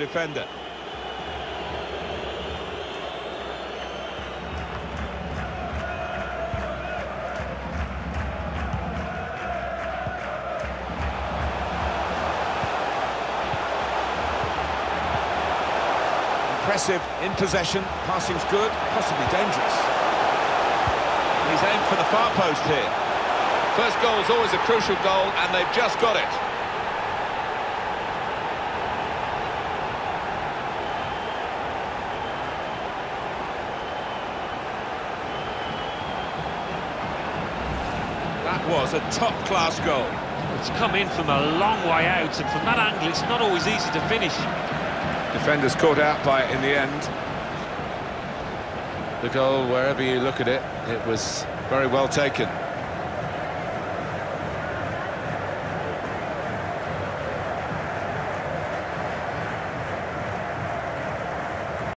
defender. Impressive in possession, passing's good, possibly dangerous. He's aimed for the far post here. First goal is always a crucial goal, and they've just got it. That was a top-class goal. It's come in from a long way out, and from that angle, it's not always easy to finish. Defenders caught out by it in the end. The goal, wherever you look at it, it was very well taken.